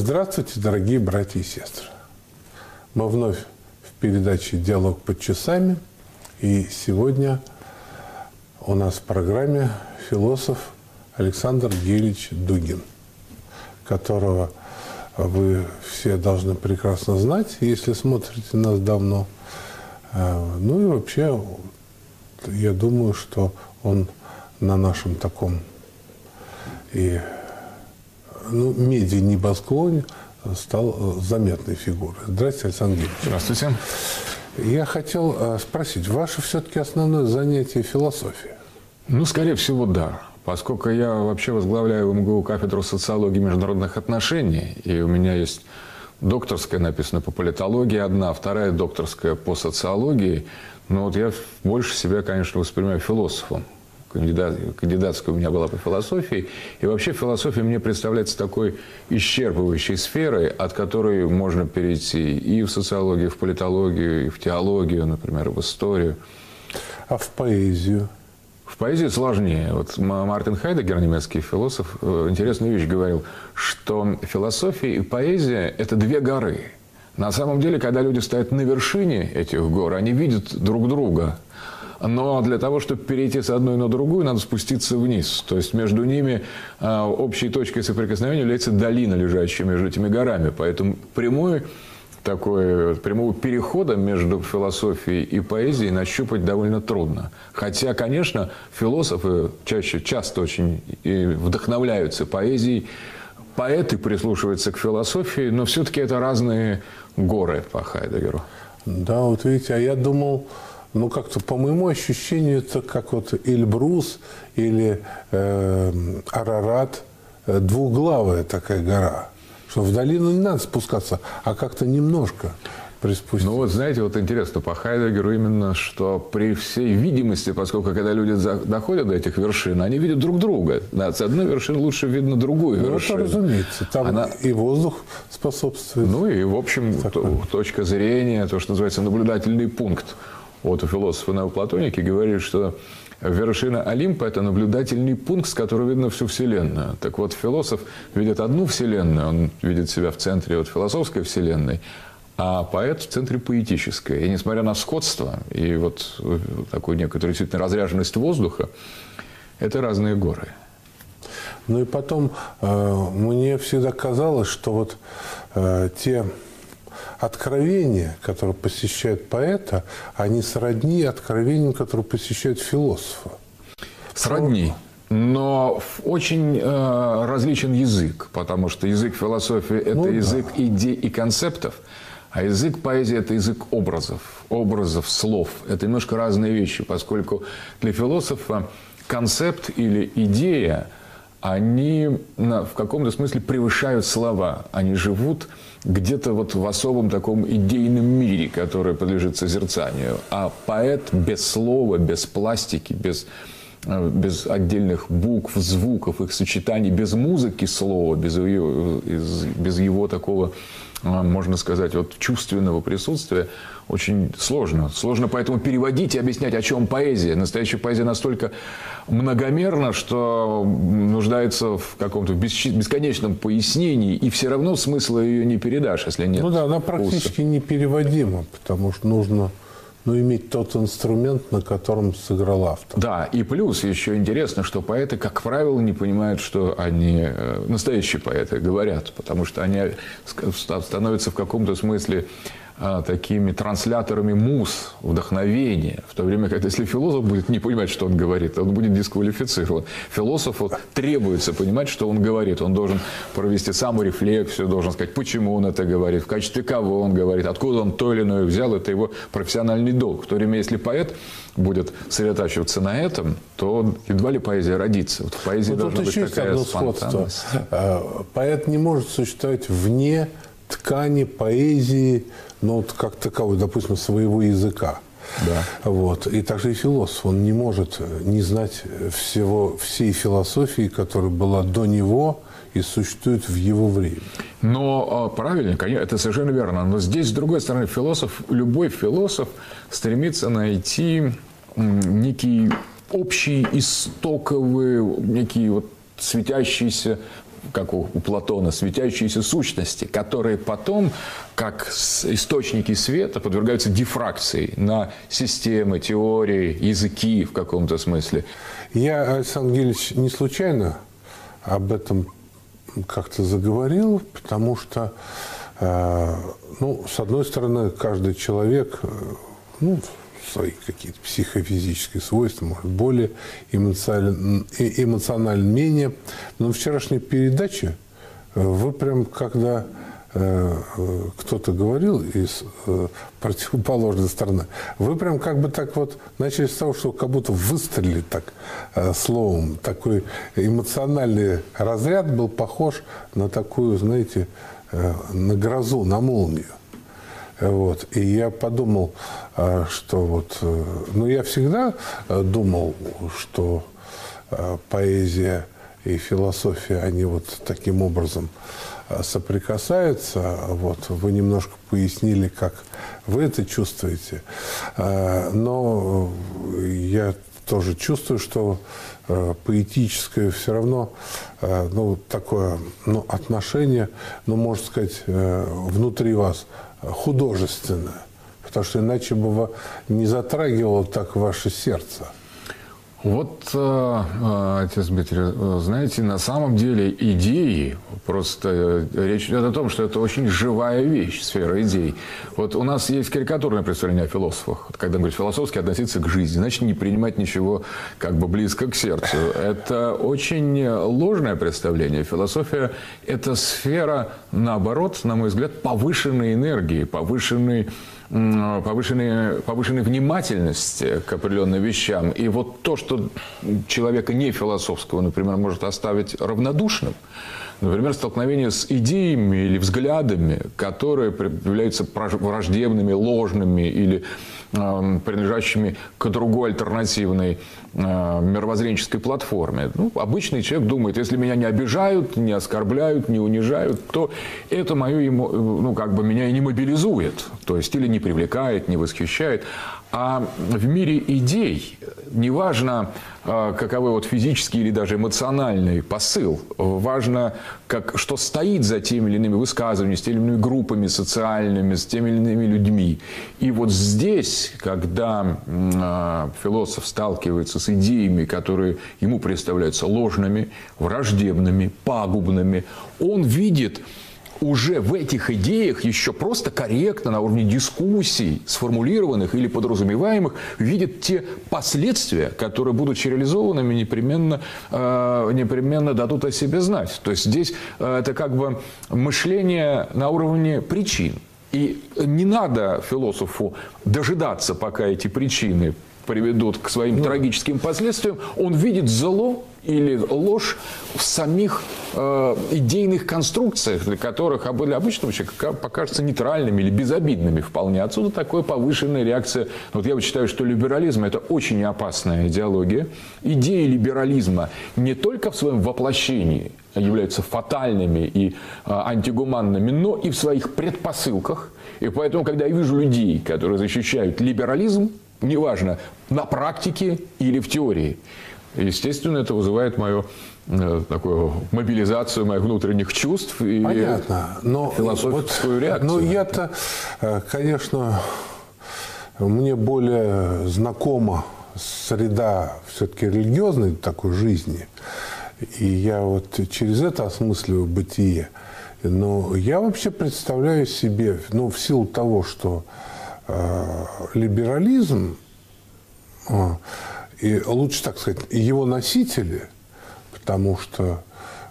Здравствуйте, дорогие братья и сестры. Мы вновь в передаче «Диалог под часами». И сегодня у нас в программе философ Александр Гелич Дугин, которого вы все должны прекрасно знать, если смотрите нас давно. А, ну и вообще, я думаю, что он на нашем таком и ну, медиа-небосклоне стал э, заметной фигурой. Здравствуйте, Александр Георгиевич. Здравствуйте. Я хотел э, спросить, ваше все-таки основное занятие философия? Ну, скорее всего, да. Поскольку я вообще возглавляю в МГУ кафедру социологии и международных отношений, и у меня есть докторская написана по политологии одна, вторая докторская по социологии, но вот я больше себя, конечно, воспринимаю философом кандидат, кандидатская у меня была по философии. И вообще философия мне представляется такой исчерпывающей сферой, от которой можно перейти и в социологию, и в политологию, и в теологию, например, в историю. А в поэзию? В поэзии сложнее. Вот Мартин Хайдегер, немецкий философ, э, интересную вещь говорил, что философия и поэзия – это две горы. На самом деле, когда люди стоят на вершине этих гор, они видят друг друга, но для того, чтобы перейти с одной на другую, надо спуститься вниз. То есть между ними а, общей точкой соприкосновения является долина, лежащая между этими горами. Поэтому прямой такой, прямого перехода между философией и поэзией нащупать довольно трудно. Хотя, конечно, философы чаще, часто очень вдохновляются поэзией, поэты прислушиваются к философии, но все-таки это разные горы по Хайдегеру. Да, вот видите, а я думал, ну, как-то по моему ощущению, это как вот Эльбрус или э, Арарат, двуглавая такая гора. Что в долину не надо спускаться, а как-то немножко приспустить. Ну вот, знаете, вот интересно по Хайдегеру именно, что при всей видимости, поскольку когда люди доходят до этих вершин, они видят друг друга. Да, с одной вершины лучше видно другую ну, вершину. это разумеется. Там Она... и воздух способствует. Ну и, в общем, то, точка зрения, то, что называется наблюдательный пункт вот у философа неоплатоники говорит, что вершина Олимпа – это наблюдательный пункт, с которого видно всю Вселенную. Так вот, философ видит одну Вселенную, он видит себя в центре вот философской Вселенной, а поэт в центре поэтической. И несмотря на сходство и вот такую некоторую действительно разряженность воздуха, это разные горы. Ну и потом э, мне всегда казалось, что вот э, те откровения, которые посещают поэта, они сродни откровениям, которые посещают философа. Сродни. Но очень э, различен язык, потому что язык философии – это ну, язык да. идей и концептов, а язык поэзии – это язык образов, образов, слов. Это немножко разные вещи, поскольку для философа концепт или идея, они в каком-то смысле превышают слова. Они живут где-то вот в особом таком идейном мире, который подлежит созерцанию. А поэт без слова, без пластики, без, э, без отдельных букв, звуков, их сочетаний, без музыки слова, без ее, без его такого, можно сказать, вот чувственного присутствия, очень сложно. Сложно поэтому переводить и объяснять, о чем поэзия. Настоящая поэзия настолько многомерна, что нуждается в каком-то бесконечном пояснении, и все равно смысла ее не передашь, если нет Ну да, она практически вкуса. непереводима, потому что нужно ну, иметь тот инструмент, на котором сыграл автор. Да, и плюс еще интересно, что поэты, как правило, не понимают, что они, э, настоящие поэты, говорят, потому что они становятся в каком-то смысле такими трансляторами муз, вдохновения. В то время как если философ будет не понимать, что он говорит, он будет дисквалифицирован. Философу требуется понимать, что он говорит. Он должен провести саморефлексию, должен сказать, почему он это говорит, в качестве кого он говорит, откуда он то или иное взял. Это его профессиональный долг. В то время, если поэт будет сосредотачиваться на этом, то едва ли поэзия родится. Вот в поэзии вот должна быть такая спонтанность. А, поэт не может существовать вне ткани, поэзии, ну, вот как таковой, допустим, своего языка. Да. Вот. И также и философ, он не может не знать всего, всей философии, которая была до него и существует в его время. Но а, правильно, конечно, это совершенно верно. Но здесь, с другой стороны, философ, любой философ стремится найти некий общий истоковый, некий вот светящийся как у, у Платона, светящиеся сущности, которые потом, как источники света, подвергаются дифракции на системы, теории, языки в каком-то смысле. Я, Александр Гельевич, не случайно об этом как-то заговорил, потому что, э, ну, с одной стороны, каждый человек, э, ну, свои какие-то психофизические свойства, может, более эмоционально, эмоционально менее. Но в вчерашней передаче э, вы прям, когда э, э, кто-то говорил из противоположной стороны, вы прям как бы так вот начали с того, что как будто выстрелили так словом. Такой эмоциональный разряд был похож на такую, знаете, на грозу, на молнию. Вот. И я подумал, а, что вот... Э, ну, я всегда э, думал, что э, поэзия и философия, они вот таким образом соприкасаются. Вот. Вы немножко пояснили, как вы это чувствуете. Но я тоже чувствую, что поэтическое все равно ну, такое ну, отношение, ну, можно сказать, внутри вас – художественное, потому что иначе бы не затрагивало так ваше сердце. Вот, э, э, отец Дмитрий, э, знаете, на самом деле идеи, просто речь идет о том, что это очень живая вещь, сфера идей. Вот у нас есть карикатурное представление о философах. Когда говорят философски относиться к жизни, значит не принимать ничего как бы близко к сердцу. Это очень ложное представление. Философия – это сфера, наоборот, на мой взгляд, повышенной энергии, повышенной повышенной, повышенной внимательности к определенным вещам. И вот то, что человека не философского, например, может оставить равнодушным, Например, столкновение с идеями или взглядами, которые являются враждебными, ложными или принадлежащими к другой альтернативной э, мировоззренческой платформе. Ну, обычный человек думает, если меня не обижают, не оскорбляют, не унижают, то это мое, ну, как бы меня и не мобилизует, то есть или не привлекает, не восхищает. А в мире идей, неважно, а, каковы вот физический или даже эмоциональный посыл, важно, как, что стоит за теми или иными высказываниями, с теми или иными группами социальными, с теми или иными людьми. И вот здесь, когда э, философ сталкивается с идеями, которые ему представляются ложными, враждебными, пагубными, он видит уже в этих идеях еще просто корректно на уровне дискуссий, сформулированных или подразумеваемых, видит те последствия, которые, будучи реализованными, непременно, э, непременно дадут о себе знать. То есть здесь э, это как бы мышление на уровне причин. И не надо философу дожидаться, пока эти причины приведут к своим ну, трагическим последствиям. Он видит зло или ложь в самих э, идейных конструкциях, для которых для обычного человека покажутся нейтральными или безобидными вполне. Отсюда такая повышенная реакция. Вот я вот считаю, что либерализм – это очень опасная идеология. Идеи либерализма не только в своем воплощении являются фатальными и э, антигуманными, но и в своих предпосылках. И поэтому, когда я вижу людей, которые защищают либерализм, неважно, на практике или в теории, Естественно, это вызывает мою э, такую мобилизацию моих внутренних чувств и Понятно. Но философскую вот, реакцию. Ну, я-то, э, конечно, мне более знакома среда все-таки религиозной такой жизни. И я вот через это осмысливаю бытие. Но я вообще представляю себе, ну, в силу того, что э, либерализм э, и лучше так сказать, его носители, потому что,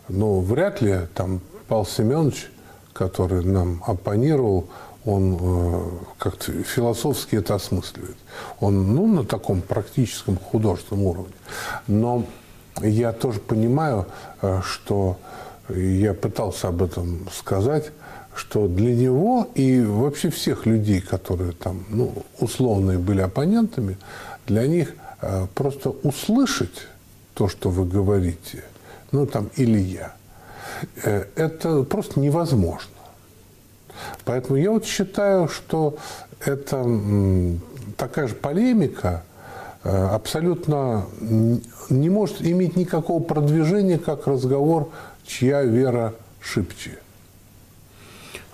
ну, вряд ли там Павел Семенович, который нам оппонировал, он э, как-то философски это осмысливает. Он, ну, на таком практическом художественном уровне. Но я тоже понимаю, э, что я пытался об этом сказать, что для него и вообще всех людей, которые там, ну, условные были оппонентами, для них – Э, просто услышать то, что вы говорите, ну там или я, э, это просто невозможно. Поэтому я вот считаю, что это такая же полемика э, абсолютно не может иметь никакого продвижения, как разговор чья вера шибче?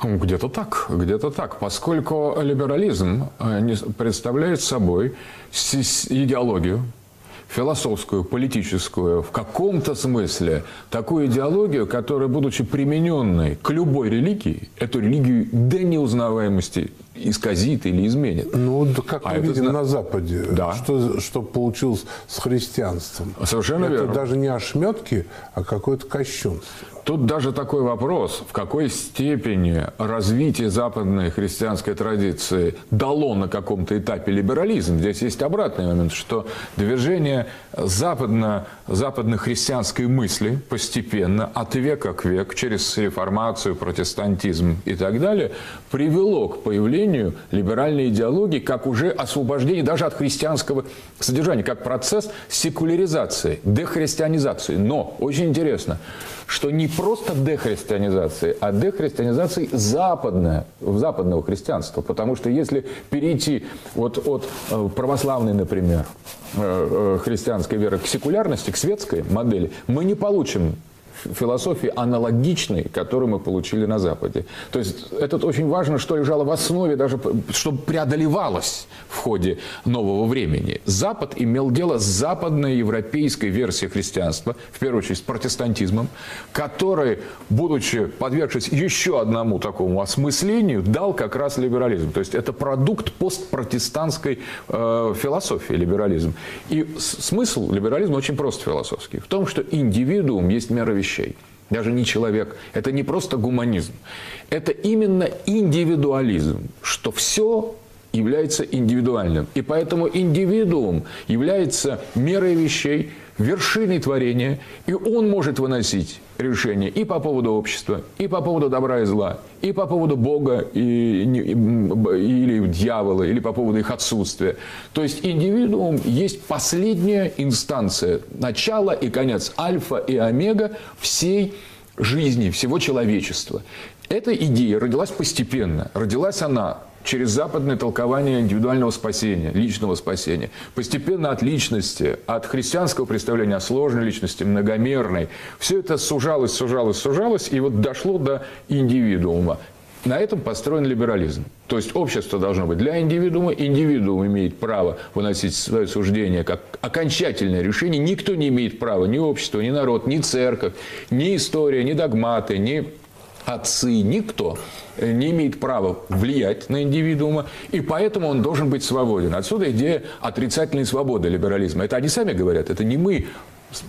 Где-то так, где-то так, поскольку либерализм э, представляет собой идеологию, философскую, политическую, в каком-то смысле такую идеологию, которая, будучи примененной к любой религии, эту религию до неузнаваемости исказит или изменит. Ну, да как а мы видим это... на Западе, да. что, что получилось с христианством. Совершенно это верно. даже не ошметки, а какое-то кощунство. Тут даже такой вопрос, в какой степени развитие западной христианской традиции дало на каком-то этапе либерализм. Здесь есть обратный момент, что движение западно, западно-христианской мысли постепенно, от века к веку, через реформацию, протестантизм и так далее, привело к появлению либеральной идеологии как уже освобождение даже от христианского содержания, как процесс секуляризации, дехристианизации. Но, очень интересно, что не просто дехристианизации, а дехристианизации западное, западного христианства. Потому что если перейти вот от э, православной, например, э, э, христианской веры к секулярности, к светской модели, мы не получим философии аналогичной, которую мы получили на Западе. То есть это очень важно, что лежало в основе, даже чтобы преодолевалось в ходе нового времени. Запад имел дело с западной европейской версией христианства, в первую очередь с протестантизмом, который, будучи подвергшись еще одному такому осмыслению, дал как раз либерализм. То есть это продукт постпротестантской э, философии либерализм. И смысл либерализма очень прост философский. В том, что индивидуум есть мера вещей вещей. Даже не человек. Это не просто гуманизм. Это именно индивидуализм, что все является индивидуальным. И поэтому индивидуум является мерой вещей, вершиной творения, и он может выносить решения и по поводу общества, и по поводу добра и зла, и по поводу Бога и, или дьявола, или по поводу их отсутствия. То есть индивидуум есть последняя инстанция, начало и конец, альфа и омега всей жизни, всего человечества. Эта идея родилась постепенно. Родилась она через западное толкование индивидуального спасения, личного спасения. Постепенно от личности, от христианского представления о сложной личности, многомерной, все это сужалось, сужалось, сужалось, и вот дошло до индивидуума. На этом построен либерализм. То есть общество должно быть для индивидуума, индивидуум имеет право выносить свое суждение как окончательное решение. Никто не имеет права, ни общество, ни народ, ни церковь, ни история, ни догматы, ни отцы, никто не имеет права влиять на индивидуума, и поэтому он должен быть свободен. Отсюда идея отрицательной свободы либерализма. Это они сами говорят, это не мы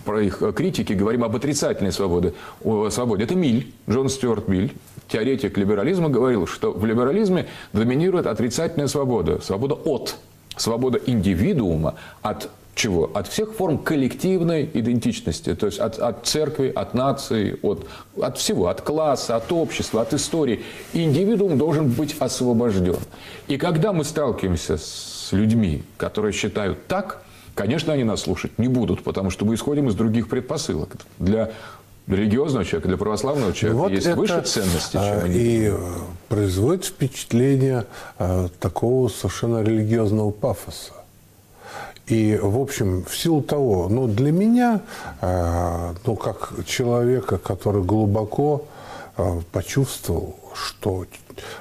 про их критики говорим об отрицательной свободе. О свободе. Это Миль, Джон Стюарт Миль, теоретик либерализма, говорил, что в либерализме доминирует отрицательная свобода. Свобода от. Свобода индивидуума от чего? От всех форм коллективной идентичности, то есть от, от церкви, от нации, от, от всего, от класса, от общества, от истории. индивидуум должен быть освобожден. И когда мы сталкиваемся с людьми, которые считают так, конечно, они нас слушать не будут, потому что мы исходим из других предпосылок. Для религиозного человека, для православного человека вот есть выше ценности, чем а, они. И э, производит впечатление а, такого совершенно религиозного пафоса. И, в общем, в силу того, ну, для меня, э, ну, как человека, который глубоко э, почувствовал, что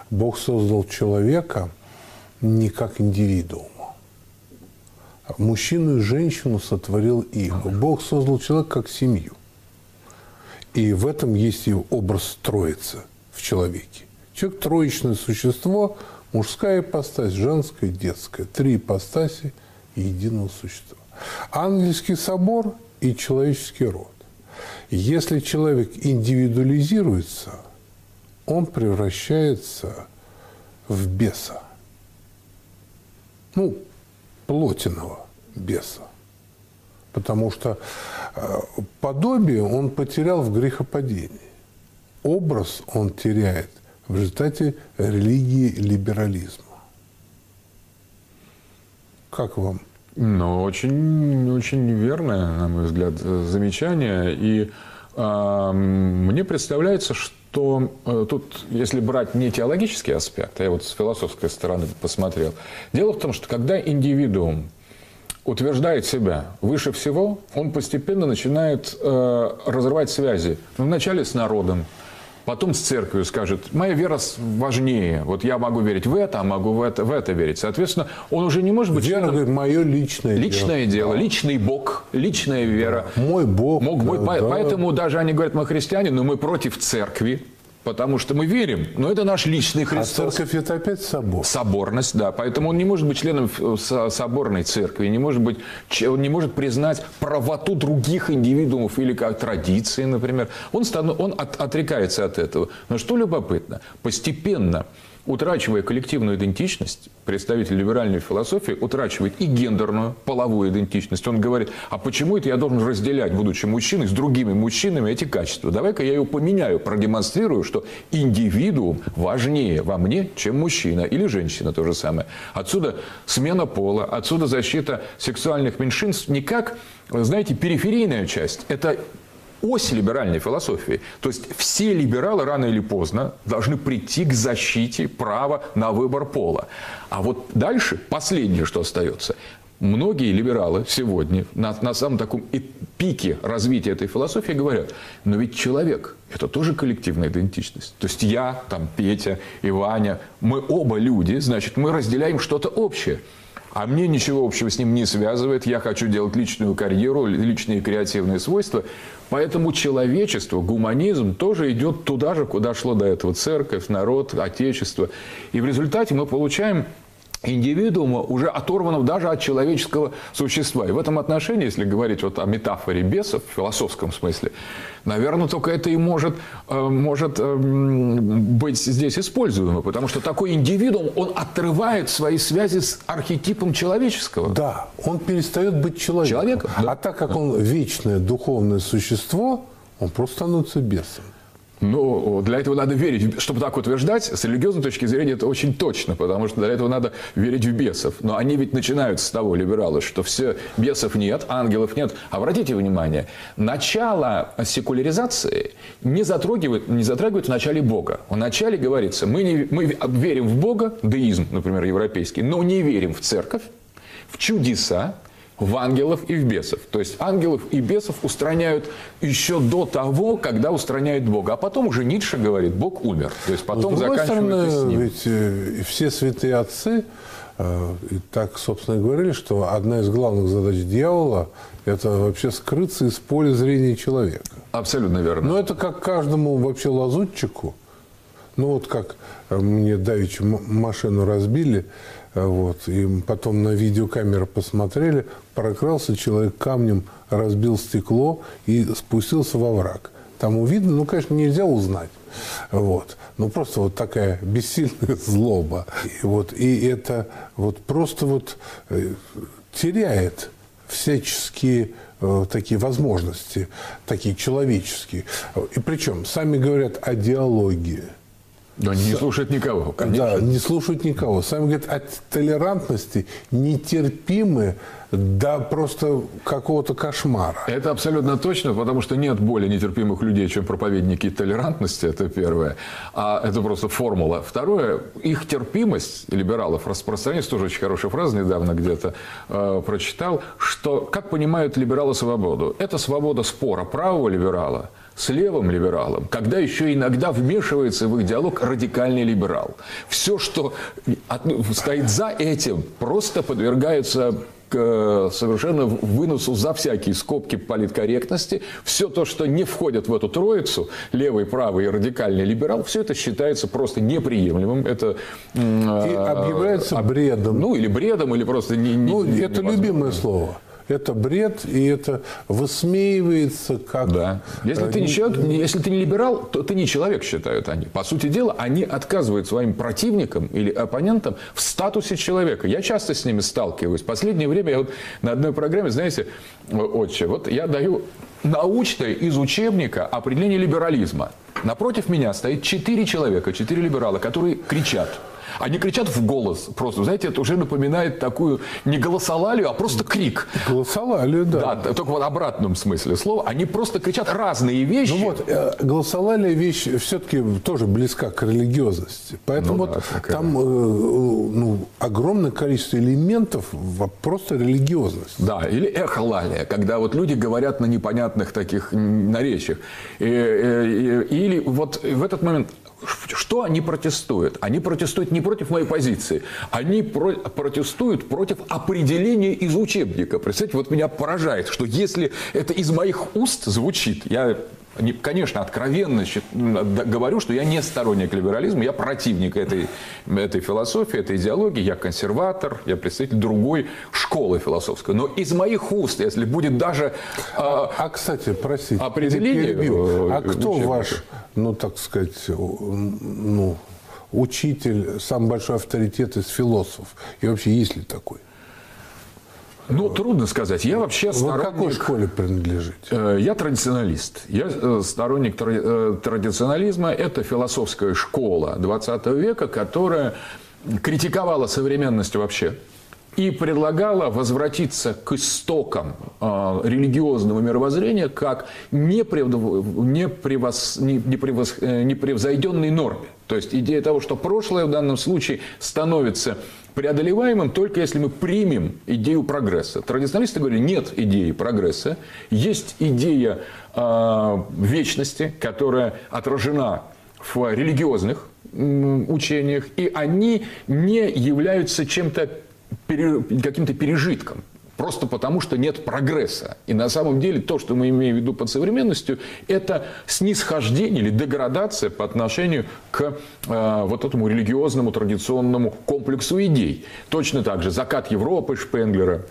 Бог создал человека не как индивидуума. Мужчину и женщину сотворил их. Бог создал человека как семью. И в этом есть его образ троицы в человеке. Человек – троичное существо, мужская ипостась, женская, детская. Три ипостаси – единого существа. Ангельский собор и человеческий род. Если человек индивидуализируется, он превращается в беса. Ну, плотиного беса. Потому что э, подобие он потерял в грехопадении. Образ он теряет в результате религии либерализма. Как вам? Ну, очень, очень верное, на мой взгляд, замечание. И э, мне представляется, что э, тут, если брать не теологический аспект, а я вот с философской стороны посмотрел, дело в том, что когда индивидуум утверждает себя выше всего, он постепенно начинает э, разрывать связи. Ну, вначале с народом, потом с церковью скажет, моя вера важнее. Вот я могу верить в это, а могу в это, в это верить. Соответственно, он уже не может быть... Вера, членом... говорит, мое личное, личное дело. дело. Да. Личный Бог, личная вера. Да. Мой Бог. Мог быть, да. Поэтому даже они говорят, мы христиане, но мы против церкви. Потому что мы верим, но это наш личный Христос. А церковь это опять собор. Соборность, да. Поэтому он не может быть членом соборной церкви, не может, быть, он не может признать правоту других индивидуумов или как традиции, например. Он, стану, он от, отрекается от этого. Но что любопытно, постепенно утрачивая коллективную идентичность, представитель либеральной философии утрачивает и гендерную, половую идентичность. Он говорит, а почему это я должен разделять, будучи мужчиной, с другими мужчинами эти качества? Давай-ка я ее поменяю, продемонстрирую, что индивидуум важнее во мне, чем мужчина или женщина, то же самое. Отсюда смена пола, отсюда защита сексуальных меньшинств не как, знаете, периферийная часть. Это ось либеральной философии. То есть все либералы рано или поздно должны прийти к защите права на выбор пола. А вот дальше, последнее, что остается, многие либералы сегодня на, на самом таком пике развития этой философии говорят, но ведь человек – это тоже коллективная идентичность. То есть я, там, Петя и Ваня, мы оба люди, значит, мы разделяем что-то общее. А мне ничего общего с ним не связывает. Я хочу делать личную карьеру, личные креативные свойства. Поэтому человечество, гуманизм тоже идет туда же, куда шло до этого церковь, народ, отечество. И в результате мы получаем индивидуума, уже оторванного даже от человеческого существа. И в этом отношении, если говорить вот о метафоре бесов в философском смысле, наверное, только это и может, э, может э, быть здесь используемо, потому что такой индивидуум, он отрывает свои связи с архетипом человеческого. Да, он перестает быть человеком. Человеком да. А так как он вечное духовное существо, он просто становится бесом. Ну, для этого надо верить. Чтобы так утверждать, с религиозной точки зрения это очень точно, потому что для этого надо верить в бесов. Но они ведь начинают с того, либералы, что все бесов нет, ангелов нет. Обратите внимание, начало секуляризации не затрагивает, не затрагивает в начале Бога. В начале говорится, мы, не, мы верим в Бога, деизм, например, европейский, но не верим в церковь, в чудеса, в ангелов и в бесов. То есть ангелов и бесов устраняют еще до того, когда устраняют Бога. А потом уже Ницше говорит, Бог умер. То есть потом заканчивается с ним. Ведь э, все святые отцы э, и так, собственно, говорили, что одна из главных задач дьявола – это вообще скрыться из поля зрения человека. Абсолютно верно. Но это как каждому вообще лазутчику. Ну вот как мне давеча машину разбили, вот. И потом на видеокамеру посмотрели, прокрался человек камнем, разбил стекло и спустился во враг. Там видно, ну, конечно, нельзя узнать. Вот. Ну, просто вот такая бессильная злоба. И, вот, и это вот просто вот э, теряет всяческие э, такие возможности, такие человеческие. И причем сами говорят о диалоге. Но они не слушают никого, конечно. Да, не слушают никого. Сами говорят, от толерантности нетерпимы до просто какого-то кошмара. Это абсолютно точно, потому что нет более нетерпимых людей, чем проповедники толерантности, это первое. А это просто формула. Второе, их терпимость либералов распространяется, тоже очень хорошая фраза недавно где-то э, прочитал, что как понимают либералы свободу? Это свобода спора правого либерала – с левым либералом, когда еще иногда вмешивается в их диалог радикальный либерал. Все, что стоит за этим, просто подвергается к совершенно выносу за всякие скобки политкорректности. Все то, что не входит в эту троицу, левый, правый и радикальный либерал, все это считается просто неприемлемым. Это и объявляется бредом. Ну, или бредом, или просто не... не ну, это любимое слово это бред, и это высмеивается как... Да. Если ты не человек, если ты не либерал, то ты не человек, считают они. По сути дела, они отказывают своим противникам или оппонентам в статусе человека. Я часто с ними сталкиваюсь. В последнее время я вот на одной программе, знаете, отче, вот я даю научное из учебника определение либерализма. Напротив меня стоит четыре человека, четыре либерала, которые кричат – Они кричат в голос просто. Знаете, это уже напоминает такую не голосолалию, а просто крик. Голосолалию, да. Да, только в обратном смысле слова. Они просто кричат разные вещи. Ну вот, э, голосолалия вещь все-таки тоже близка к религиозности. Поэтому Ну вот да, такая. там э, ну, огромное количество элементов в- просто религиозности. Да, или эхолалия, когда вот люди говорят на непонятных таких наречиях. И, э, и- или вот в этот момент что они протестуют? Они протестуют не против моей позиции, они про- протестуют против определения из учебника. Представьте, вот меня поражает, что если это из моих уст звучит, я конечно, откровенно говорю, что я не сторонник либерализма, я противник этой, этой философии, этой идеологии, я консерватор, я представитель другой школы философской. Но из моих уст, если будет даже... а, А, кстати, простите, Определение, перебью. э, А кто ваш, ну, так сказать, ну, учитель, самый большой авторитет из философов? И вообще, есть ли такой? Ну, трудно сказать. Я вообще Вы сторонник... какой школе принадлежите? Э, Я традиционалист. Я э, сторонник э, традиционализма. Это философская школа 20 века, которая критиковала современность вообще и предлагала возвратиться к истокам э, религиозного мировоззрения как непрев- непревос- не- непревос- непревзойденной норме. То есть идея того, что прошлое в данном случае становится преодолеваемым только если мы примем идею прогресса. Традиционалисты говорили, нет идеи прогресса, есть идея э, вечности, которая отражена в религиозных учениях, и они не являются чем-то каким-то пережитком. Просто потому, что нет прогресса. И на самом деле то, что мы имеем в виду под современностью, это снисхождение или деградация по отношению к э, вот этому религиозному традиционному комплексу идей. Точно так же закат Европы Шпенглера,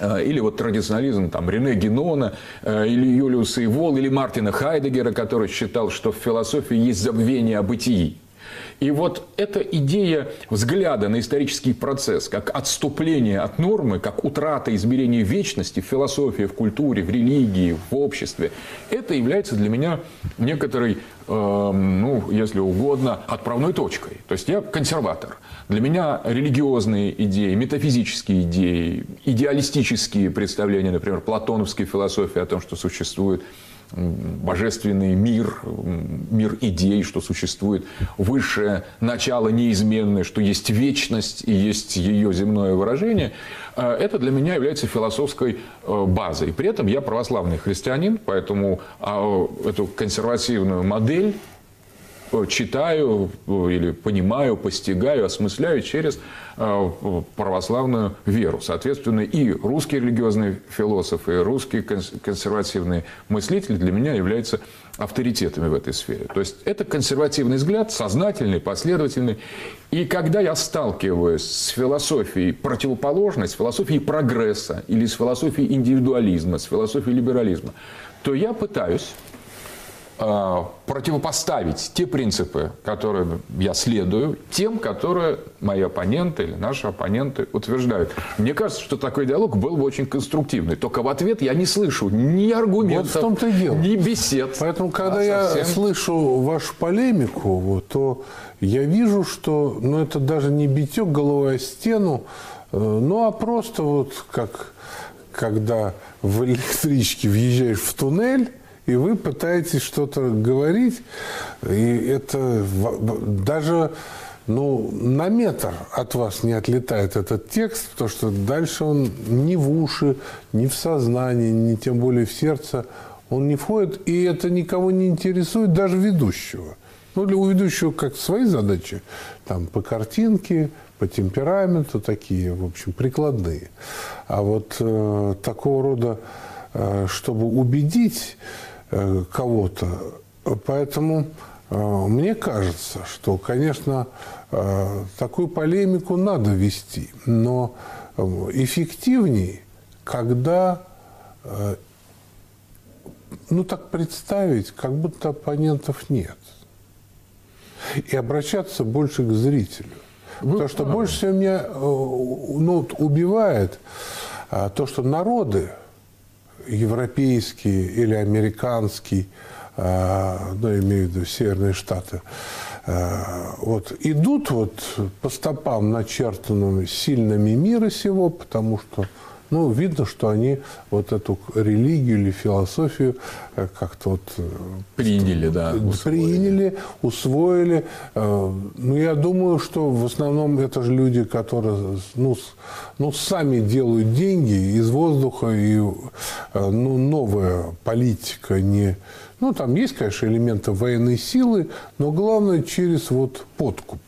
э, или вот традиционализм там, Рене Генона, э, или Юлиуса Ивол, или Мартина Хайдегера, который считал, что в философии есть забвение о бытии. И вот эта идея взгляда на исторический процесс как отступление от нормы, как утрата измерения вечности в философии, в культуре, в религии, в обществе, это является для меня некоторой, эм, ну, если угодно, отправной точкой. То есть я консерватор. Для меня религиозные идеи, метафизические идеи, идеалистические представления, например, платоновской философии о том, что существует божественный мир, мир идей, что существует высшее начало неизменное, что есть вечность и есть ее земное выражение, э, это для меня является философской э, базой. При этом я православный христианин, поэтому а, эту консервативную модель э, читаю э, или понимаю, постигаю, осмысляю через э, православную веру. Соответственно, и русские религиозные философы, и русские конс- консервативные мыслители для меня являются авторитетами в этой сфере. То есть это консервативный взгляд, сознательный, последовательный. И когда я сталкиваюсь с философией противоположной, с философией прогресса или с философией индивидуализма, с философией либерализма, то я пытаюсь э, противопоставить те принципы, которые я следую, тем, которые мои оппоненты или наши оппоненты утверждают. Мне кажется, что такой диалог был бы очень конструктивный. Только в ответ я не слышу ни аргументов, Вот в том-то и дело. ни бесед. Поэтому, когда а я совсем- слышу вашу полемику, вот, то я вижу, что ну, это даже не битек головой о стену, э, ну а просто вот как когда в электричке въезжаешь в туннель, и вы пытаетесь что-то говорить, и это даже ну, на метр от вас не отлетает этот текст, потому что дальше он ни в уши, ни в сознание, ни тем более в сердце он не входит, и это никого не интересует, даже ведущего. Ну, для у ведущего как свои задачи, там, по картинке, по темпераменту такие, в общем, прикладные. А вот э, такого рода, э, чтобы убедить кого-то, э, поэтому э, мне кажется, что, конечно, э, такую полемику надо вести, но эффективней, когда ну так представить, как будто оппонентов нет. И обращаться больше к зрителю. Потому что больше всего меня ну, убивает то, что народы европейские или американские, а, ну, имею в виду Северные Штаты, э, вот, идут вот по стопам, начертанным сильными мира сего, потому что ну, видно, что они вот эту религию или философию э, как-то вот... Э, приняли, да. Усвоили. Приняли, усвоили. Э, ну, я думаю, что в основном это же люди, которые ну, ну, сами делают деньги из воздуха, и ну, новая политика не... Ну, там есть, конечно, элементы военной силы, но главное через вот подкуп.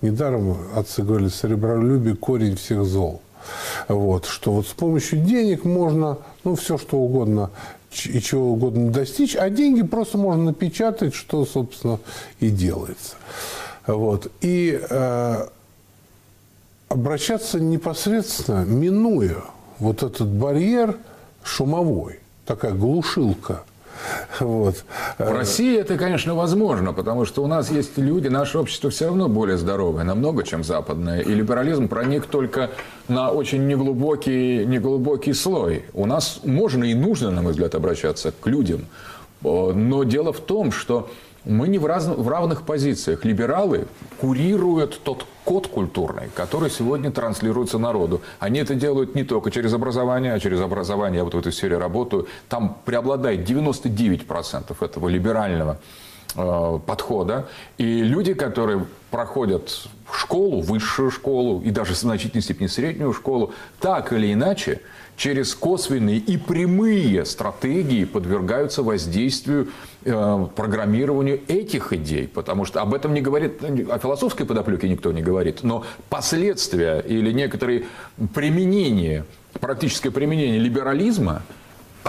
Недаром отцы говорили, серебролюбие – корень всех зол. Вот, что вот с помощью денег можно, ну, все что угодно и чего угодно достичь, а деньги просто можно напечатать, что, собственно, и делается. Вот. И э, обращаться непосредственно, минуя вот этот барьер шумовой, такая глушилка – Вот. В России это, конечно, возможно, потому что у нас есть люди, наше общество все равно более здоровое, намного, чем западное. И либерализм проник только на очень неглубокий, неглубокий слой. У нас можно и нужно, на мой взгляд, обращаться к людям. Но дело в том, что мы не в, раз, в равных позициях. Либералы курируют тот код культурный, который сегодня транслируется народу. Они это делают не только через образование, а через образование. Я вот в этой сфере работаю. Там преобладает 99% этого либерального э, подхода. И люди, которые проходят школу, высшую школу и даже в значительной степени среднюю школу, так или иначе – через косвенные и прямые стратегии подвергаются воздействию, э, программированию этих идей. Потому что об этом не говорит, о философской подоплеке никто не говорит. Но последствия или некоторые применения, практическое применение либерализма –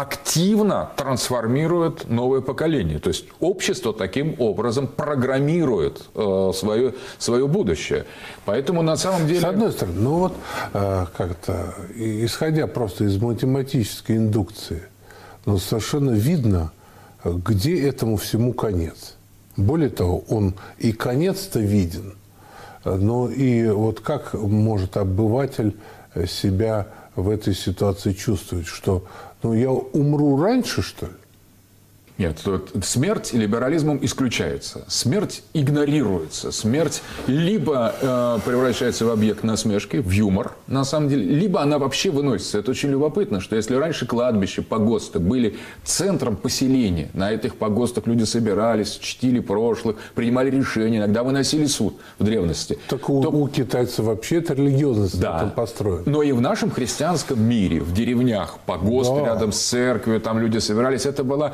активно трансформирует новое поколение. То есть общество таким образом программирует э, свое, свое будущее. Поэтому на самом деле... С одной стороны, ну вот э, как-то, исходя просто из математической индукции, ну, совершенно видно, где этому всему конец. Более того, он и конец-то виден. Но и вот как может обыватель себя в этой ситуации чувствовать, что ну, я умру раньше, что ли? Нет, смерть либерализмом исключается. Смерть игнорируется. Смерть либо э, превращается в объект насмешки, в юмор, на самом деле, либо она вообще выносится. Это очень любопытно, что если раньше кладбища, погосты были центром поселения, на этих погостах люди собирались, чтили прошлых, принимали решения, иногда выносили суд в древности. Так у, то... у китайцев вообще это религиозность да. построена. Но и в нашем христианском мире, в деревнях, погост да. рядом с церковью, там люди собирались, это была Э,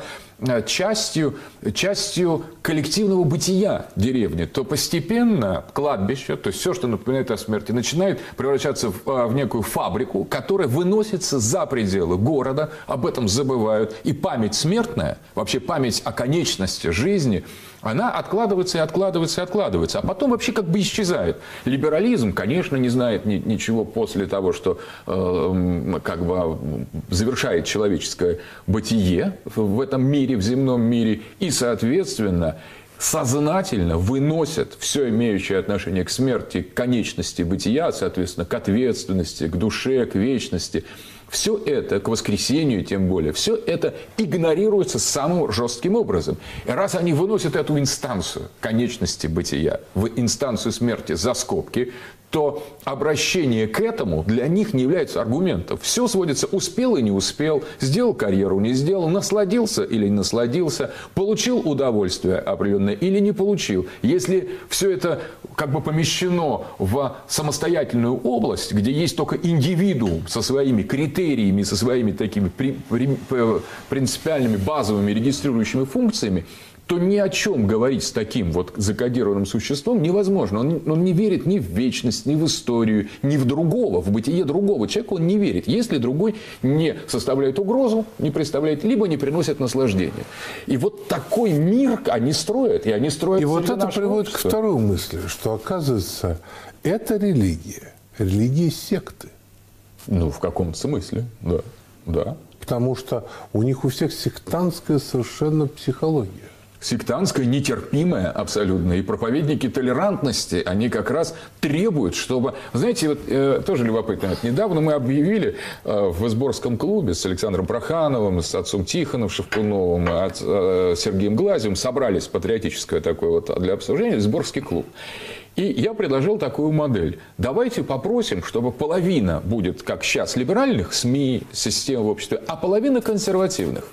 частью, частью коллективного бытия деревни, то постепенно кладбище, то есть все, что напоминает о смерти, начинает превращаться в, э, в некую фабрику, которая выносится за пределы города, об этом забывают. И память смертная, вообще память о конечности жизни – она откладывается и откладывается и откладывается, а потом вообще как бы исчезает. Либерализм, конечно, не знает ни, ничего после того, что э, как бы завершает человеческое бытие в этом мире, в земном мире, и, соответственно, сознательно выносят все имеющее отношение к смерти, к конечности бытия, соответственно, к ответственности, к душе, к вечности – все это, к воскресению тем более, все это игнорируется самым жестким образом. И раз они выносят эту инстанцию конечности бытия в инстанцию смерти за скобки, то обращение к этому для них не является аргументом. Все сводится успел и не успел, сделал карьеру, не сделал, насладился или не насладился, получил удовольствие определенное или не получил. Если все это как бы помещено в самостоятельную область, где есть только индивидуум со своими критериями, со своими такими принципиальными базовыми регистрирующими функциями, то ни о чем говорить с таким вот закодированным существом невозможно. Он, он не верит ни в вечность, ни в историю, ни в другого, в бытие другого человека он не верит, если другой не составляет угрозу, не представляет, либо не приносит наслаждения. И вот такой мир они строят, и они строят... И вот это приводит общества. к второй мысли, что оказывается, это религия, религия секты. Ну, в каком-то смысле, да. да. Потому что у них у всех сектантская совершенно психология. Сектантское, нетерпимое абсолютно. И проповедники толерантности, они как раз требуют, чтобы... Знаете, вот э, тоже любопытно. Вот недавно мы объявили э, в Изборском клубе с Александром Прохановым, с отцом Тихоном Шевкуновым, от, э, Сергеем Глазевым, собрались патриотическое такое вот для обсуждения, Изборский клуб. И я предложил такую модель. Давайте попросим, чтобы половина будет, как сейчас, либеральных СМИ, систем в обществе, а половина консервативных.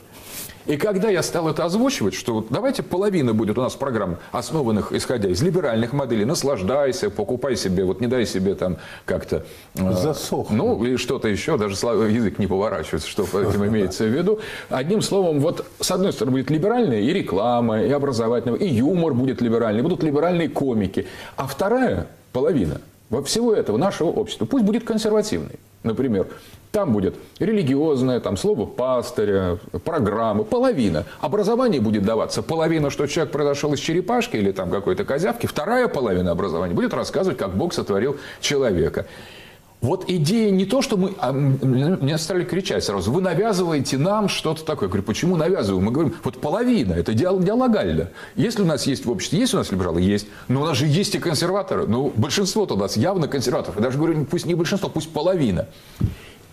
И когда я стал это озвучивать, что вот давайте половина будет у нас программ, основанных, исходя из либеральных моделей, наслаждайся, покупай себе, вот не дай себе там как-то... Э, Засох. Ну, или что-то еще, даже язык не поворачивается, что этим имеется в виду. Одним словом, вот с одной стороны будет либеральная и реклама, и образовательная, и юмор будет либеральный, будут либеральные комики. А вторая половина во всего этого нашего общества пусть будет консервативной. Например, там будет религиозное, там слово пастыря, программы, половина. Образование будет даваться половина, что человек произошел из черепашки или там какой-то козявки. Вторая половина образования будет рассказывать, как Бог сотворил человека. Вот идея не то, что мы... А, мне стали кричать сразу. Вы навязываете нам что-то такое. Я говорю, почему навязываем? Мы говорим, вот половина. Это диалогально. Если у нас есть в обществе, есть у нас либералы? Есть. Но у нас же есть и консерваторы. Ну, большинство-то у нас явно консерваторов. Я даже говорю, пусть не большинство, пусть половина.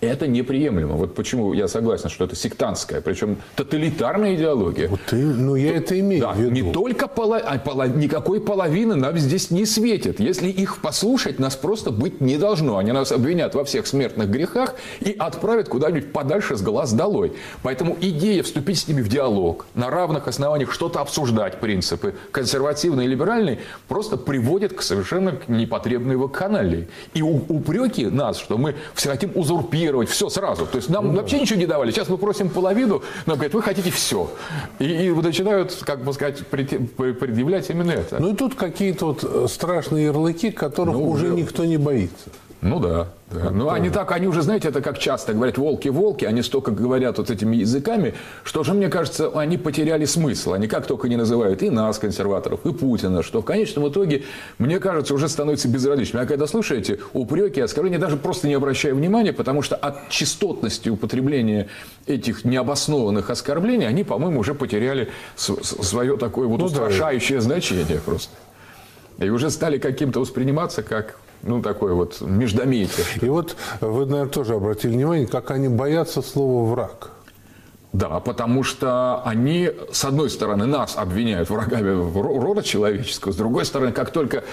Это неприемлемо. Вот почему я согласен, что это сектантская, причем тоталитарная идеология. Вот ты, ну, я это имею да, в виду. Не только поло, а поло, никакой половины нам здесь не светит. Если их послушать, нас просто быть не должно. Они нас обвинят во всех смертных грехах и отправят куда-нибудь подальше с глаз долой. Поэтому идея вступить с ними в диалог, на равных основаниях что-то обсуждать, принципы консервативные и либеральные, просто приводит к совершенно непотребной вакханалии. И упреки нас, что мы все хотим узурпировать контролировать все сразу. То есть нам ну, вообще ничего не давали. Сейчас мы просим половину, но говорят, вы хотите все. И, и начинают, как бы сказать, предъявлять именно это. Ну и тут какие-то вот э, страшные ярлыки, которых ну, уже никто не боится. Ну да. да. Ну они так, они уже, знаете, это как часто говорят волки-волки, они столько говорят вот этими языками, что же, мне кажется, они потеряли смысл. Они как только не называют и нас, консерваторов, и Путина, что в конечном итоге, мне кажется, уже становится безразличным. А когда слушаете упреки, оскорбления, даже просто не обращая внимания, потому что от частотности употребления этих необоснованных оскорблений, они, по-моему, уже потеряли свое такое вот ну, устрашающее да. значение просто. И уже стали каким-то восприниматься как ну, такое вот междометие. И вот вы, наверное, тоже обратили внимание, как они боятся слова «враг». Да, потому что они, с одной стороны, нас обвиняют врагами рода человеческого, с другой стороны, как только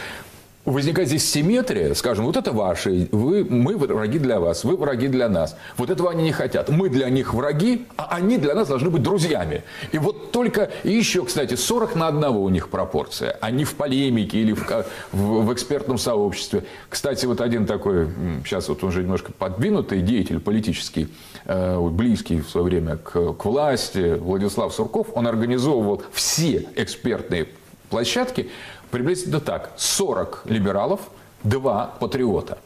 возникает здесь симметрия, скажем, вот это ваши, вы, мы враги для вас, вы враги для нас. Вот этого они не хотят. Мы для них враги, а они для нас должны быть друзьями. И вот только, и еще, кстати, 40 на одного у них пропорция, а не в полемике или в, в, в экспертном сообществе. Кстати, вот один такой, сейчас вот уже немножко подвинутый деятель политический, э, близкий в свое время к, к власти, Владислав Сурков, он организовывал все экспертные площадки, приблизительно так. 40 либералов, 2 патриота.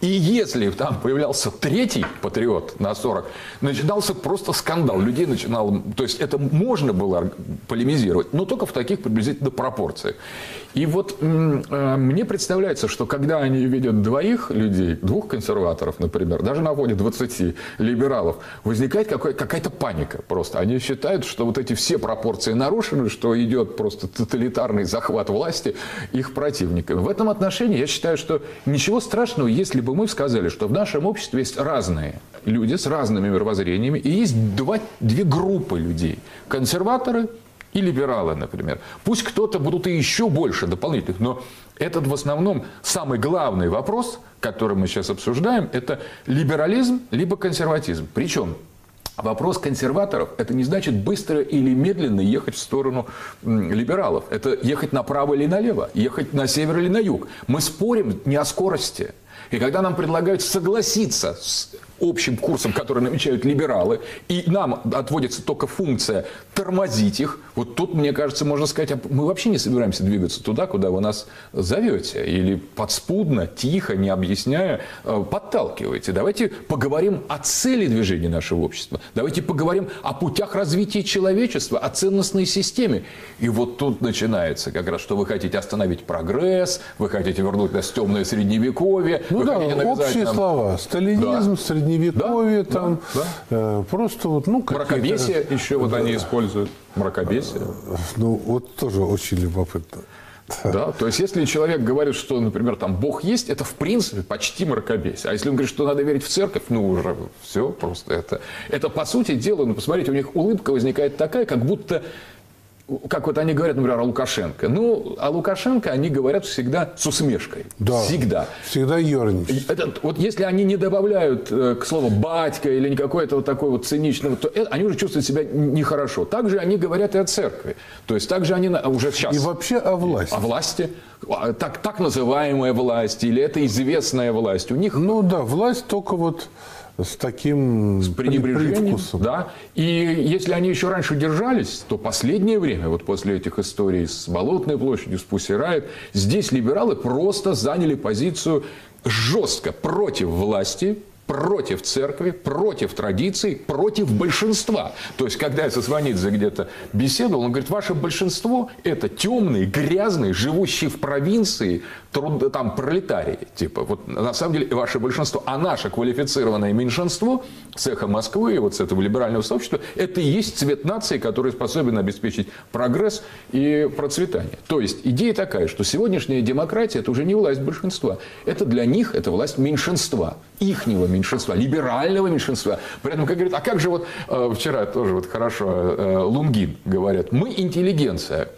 И если там появлялся третий патриот на 40, начинался просто скандал. Людей начинало... То есть это можно было полемизировать, но только в таких приблизительно пропорциях. И вот э, мне представляется, что когда они видят двоих людей, двух консерваторов, например, даже на фоне 20 либералов, возникает какая-то паника просто. Они считают, что вот эти все пропорции нарушены, что идет просто тоталитарный захват власти их противниками. В этом отношении я считаю, что ничего страшного, если бы мы сказали, что в нашем обществе есть разные люди с разными мировоззрениями, и есть два, две группы людей. Консерваторы и либералы, например. Пусть кто-то будут и еще больше дополнительных, но этот в основном самый главный вопрос, который мы сейчас обсуждаем, это либерализм либо консерватизм. Причем Вопрос консерваторов – это не значит быстро или медленно ехать в сторону либералов. Это ехать направо или налево, ехать на север или на юг. Мы спорим не о скорости. И когда нам предлагают согласиться с общим курсом, который намечают либералы, и нам отводится только функция тормозить их, вот тут, мне кажется, можно сказать, а мы вообще не собираемся двигаться туда, куда вы нас зовете, или подспудно, тихо, не объясняя, э, подталкиваете. Давайте поговорим о цели движения нашего общества. Давайте поговорим о путях развития человечества, о ценностной системе. И вот тут начинается как раз, что вы хотите остановить прогресс, вы хотите вернуть нас в темное средневековье. Ну да, общие нам... слова. Сталинизм, да. средневековье средневековье, Да, там да, э, просто вот, ну, Мракобесие еще вот они используют. Мракобесие. Ну, вот тоже очень любопытно. Да, то есть если человек говорит, что, например, там Бог есть, это в принципе почти мракобесие. А если он говорит, что надо верить в церковь, ну уже все просто это. Это по сути дела, ну посмотрите, у них улыбка возникает такая, как будто как вот они говорят, например, о Лукашенко. Ну, о Лукашенко они говорят всегда с усмешкой. Да. Всегда. Всегда ерничать. Это, вот если они не добавляют э, к слову батька или какое-то вот такое вот циничного, то это- они уже чувствуют себя нехорошо. Также они говорят и о церкви. То есть также они уже сейчас И вообще о власти. о власти, так, так называемая власть, или это известная власть. У них Ну да, власть только вот с таким пренебрежением. привкусом. Да? И если они еще раньше держались, то последнее время, вот после этих историй с Болотной площадью, с Пусирает, здесь либералы просто заняли позицию жестко против власти, против церкви, против традиций, против большинства. То есть, когда я со Сванидзе где-то беседовал, он говорит, ваше большинство – это темные, грязные, живущие в провинции, труд- там, пролетарии. Типа, вот на самом деле ваше большинство, а наше квалифицированное меньшинство эхо Москвы, вот с этого либерального сообщества, это и есть цвет нации, который способен обеспечить прогресс и процветание. То есть, идея такая, что сегодняшняя демократия – это уже не власть большинства. Это для них, это власть меньшинства, ихнего меньшинства, либерального меньшинства. При этом, как говорят, а как же вот э, вчера тоже вот хорошо э, Лунгин говорят, мы интеллигенция.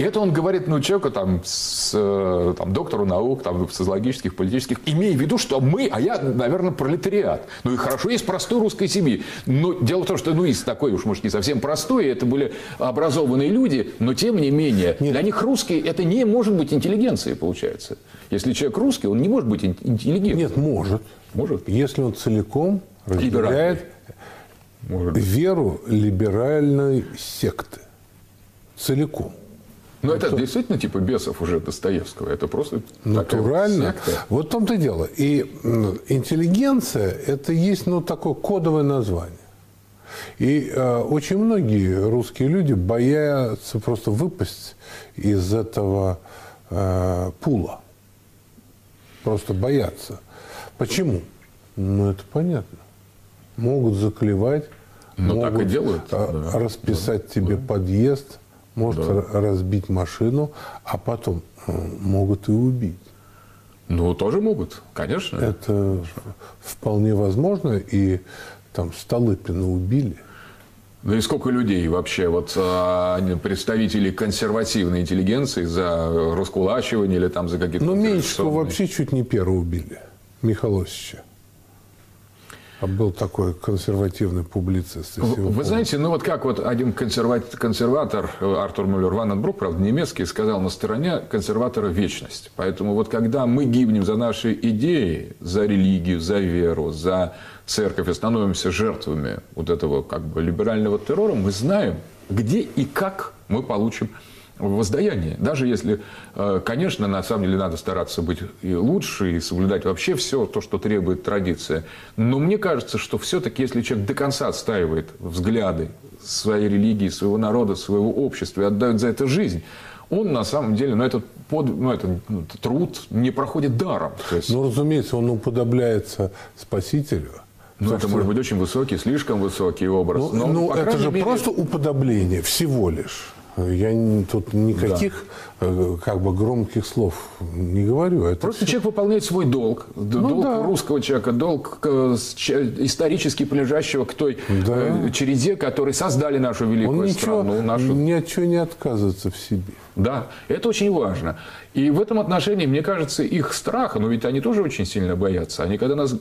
И это он говорит, ну, человеку там, с, э, там, доктору наук, там, социологических, политических, имея в виду, что мы, а я, наверное, пролетариат. Ну и хорошо, есть простой русской семьи. Но дело в том, что, ну, из такой уж, может, не совсем простой, это были образованные люди, но тем не менее, для них русский это не может быть интеллигенцией, получается. Если человек русский, он не может быть ин- интеллигентом. Нет, может. Может. Если он целиком разделяет веру либеральной секты. Целиком. Но это действительно типа бесов уже Достоевского. Это просто вот Натурально. секта. Вот в том-то и дело. И интеллигенция – это есть ну, такое кодовое название. И э, очень многие русские люди боятся просто выпасть из этого э, пула. Просто боятся. Почему? Ну, это понятно. Могут заклевать, Ну, так и могут делают, да. расписать тебе подъезд, может р- разбить машину, а потом э, могут и убить. Ну, тоже могут, конечно. Это вполне возможно, и там Столыпина убили. Да и сколько людей вообще, вот а, они представителей консервативной интеллигенции за раскулачивание или там за какие-то... Но Меньшикова вообще чуть не первого убили, Михалосича. А был такой консервативный публицист. Вы, вы знаете, ну вот как вот один консерват- консерватор э, Артур Мюллер Ваненбрук, правда немецкий, сказал на стороне консерватора вечность. Поэтому вот когда мы гибнем за наши идеи, за религию, за веру, за церковь и становимся жертвами вот этого как бы либерального террора, мы знаем, где и как мы получим воздаяние. Даже если, э, конечно, на самом деле надо стараться быть и лучше, и соблюдать вообще все то, что требует традиция. Но мне кажется, что все-таки, если человек до конца отстаивает взгляды своей религии, своего народа, своего общества и отдает за это жизнь, он на самом деле, ну, этот, под, ну, этот, ну, этот труд не проходит даром. Есть, Ну, разумеется, он уподобляется Спасителю. ну, это что- может быть очень высокий, слишком высокий образ. Ну, но, ну, это же мере, просто уподобление всего лишь. Я тут никаких как бы громких слов не говорю. Это Просто человек выполняет свой долг. Д- долг Ну да. русского человека, долг э, исторически прилежащего к той Да. э, череде, которые создали нашу великую он ничего, страну. Нашу... ни от чего не отказывается в себе. Да, это очень важно. И в этом отношении, мне кажется, их страх, но ведь они тоже очень сильно боятся. Они, когда нас,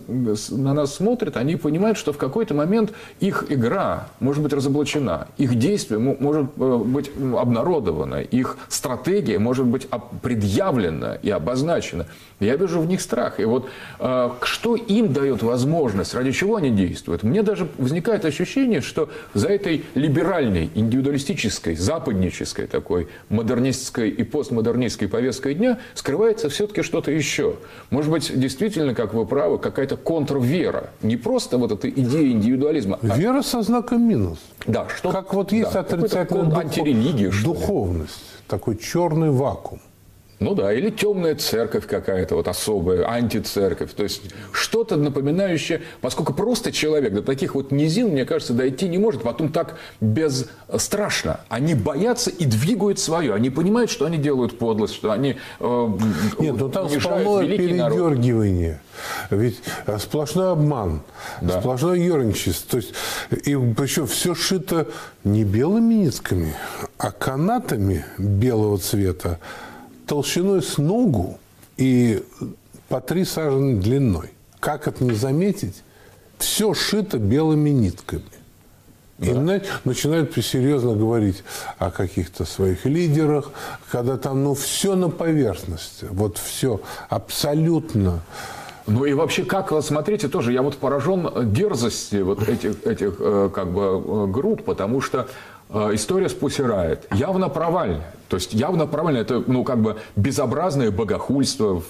на нас смотрят, они понимают, что в какой-то момент их игра может быть разоблачена, их действие мо- может э, быть обнародовано, их стратегия может быть предъявлена и обозначена. Я вижу в них страх. И вот э, что им дает возможность, ради чего они действуют? Мне даже возникает ощущение, что за этой либеральной, индивидуалистической, западнической такой модернистской и постмодернистской повесткой дня скрывается все-таки что-то еще. Может быть, действительно, как вы правы, какая-то контрвера. Не просто вот эта идея индивидуализма, а Вера со знаком минус. Да, что, Как вот есть да, отрицательная духов- антирелигия, духовность, такой черный вакуум. Ну да, или темная церковь какая-то, вот особая, антицерковь. То есть что-то напоминающее, поскольку просто человек до таких вот низин, мне кажется, дойти не может, потом так бесстрашно. Они боятся и двигают свое. Они понимают, что они делают подлость, что они э, Нет, ну там сплошное передергивание. Ведь э, сплошной обман, да. сплошное ерничество. То есть, и причем все шито не белыми нитками, а канатами белого цвета толщиной с ногу и по три сажены длиной. Как это не заметить? Все шито белыми нитками. И да. начинают серьезно говорить о каких-то своих лидерах, когда там ну, все на поверхности. Вот все абсолютно. Ну и вообще, как, смотрите, тоже я вот поражен дерзости вот этих, этих э, как бы э, групп, потому что э, история с Пусси явно провальная. То есть явно провальная. Это, ну, как бы безобразное богохульство,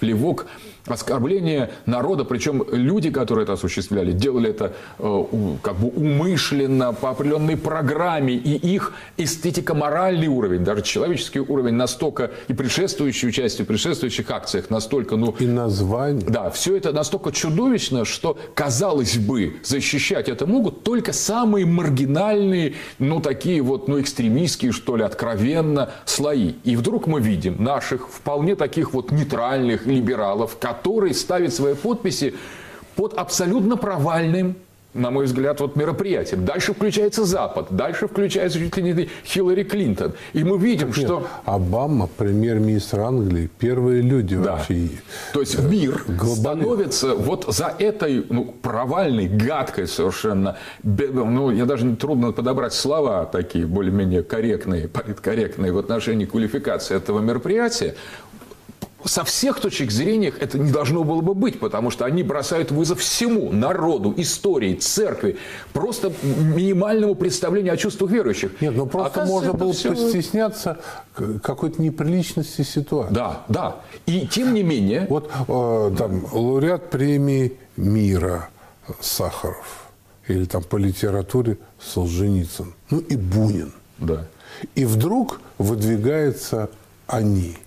плевок оскорбление народа, причем люди, которые это осуществляли, делали это э, как бы умышленно, по определенной программе, и их эстетико-моральный уровень, даже человеческий уровень настолько, и предшествующие участие в предшествующих акциях настолько, ну... И название. Да, все это настолько чудовищно, что, казалось бы, защищать это могут только самые маргинальные, ну, такие вот, ну, экстремистские, что ли, откровенно слои. И вдруг мы видим наших вполне таких вот нейтральных либералов, который ставит свои подписи под абсолютно провальным на мой взгляд, вот мероприятием. Дальше включается Запад, дальше включается чуть ли не Хиллари Клинтон. И мы видим, Нет, что... Обама, премьер-министр Англии, первые люди да. вообще. То есть мир глобали... становится вот за этой ну, провальной, гадкой совершенно... Ну, я даже трудно подобрать слова такие, более-менее корректные, политкорректные в отношении квалификации этого мероприятия со всех точек зрения это не должно было бы быть, потому что они бросают вызов всему народу, истории, церкви, просто минимальному представлению о чувствах верующих. Нет, ну просто можно было все... постесняться какой-то неприличности ситуации. Да, да. И тем не менее... Вот э, там лауреат премии мира Сахаров или там по литературе Солженицын, ну и Бунин. Да. И вдруг выдвигаются они –